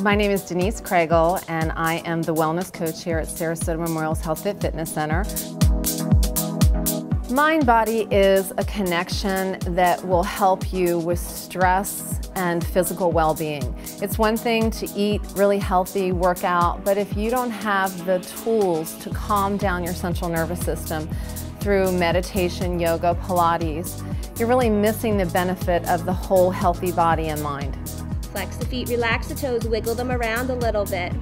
My name is Denise Kragel, and I am the wellness coach here at Sarasota Memorial's Health Fit Fitness Center. Mind body is a connection that will help you with stress and physical well being. It's one thing to eat really healthy, work out, but if you don't have the tools to calm down your central nervous system through meditation, yoga, Pilates, you're really missing the benefit of the whole healthy body and mind. Flex the feet, relax the toes, wiggle them around a little bit.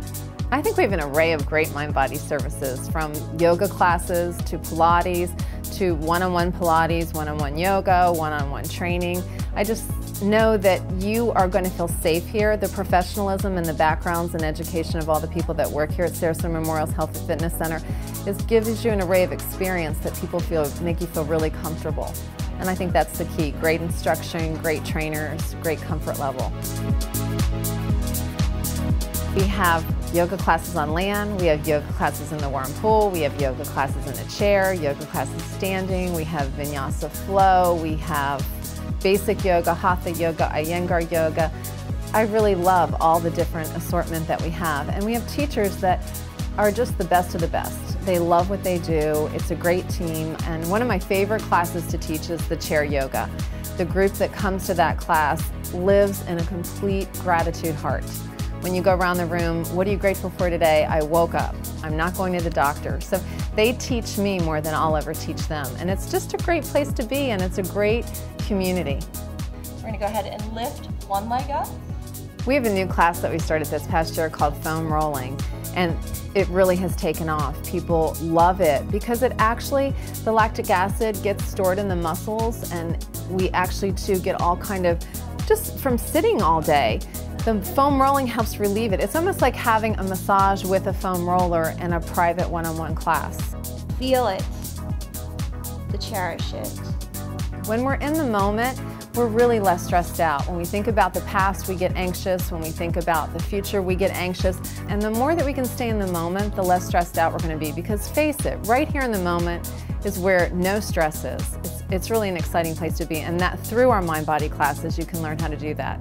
I think we have an array of great mind body services from yoga classes to Pilates to one on one Pilates, one on one yoga, one on one training. I just know that you are going to feel safe here. The professionalism and the backgrounds and education of all the people that work here at Sarasota Memorial's Health and Fitness Center is gives you an array of experience that people feel make you feel really comfortable. And I think that's the key. Great instruction, great trainers, great comfort level. We have yoga classes on land, we have yoga classes in the warm pool, we have yoga classes in a chair, yoga classes standing, we have vinyasa flow, we have basic yoga, hatha yoga, Iyengar yoga. I really love all the different assortment that we have. And we have teachers that are just the best of the best. They love what they do. It's a great team. And one of my favorite classes to teach is the chair yoga. The group that comes to that class lives in a complete gratitude heart. When you go around the room, what are you grateful for today? I woke up. I'm not going to the doctor. So they teach me more than I'll ever teach them. And it's just a great place to be and it's a great community. We're gonna go ahead and lift one leg up. We have a new class that we started this past year called foam rolling and it really has taken off. People love it because it actually, the lactic acid gets stored in the muscles and we actually too get all kind of, just from sitting all day, the foam rolling helps relieve it. It's almost like having a massage with a foam roller in a private one-on-one -on -one class. Feel it, to cherish it. When we're in the moment, we're really less stressed out. When we think about the past, we get anxious. When we think about the future, we get anxious. And the more that we can stay in the moment, the less stressed out we're going to be. Because face it, right here in the moment is where no stress is. It's, it's really an exciting place to be. And that through our mind body classes, you can learn how to do that.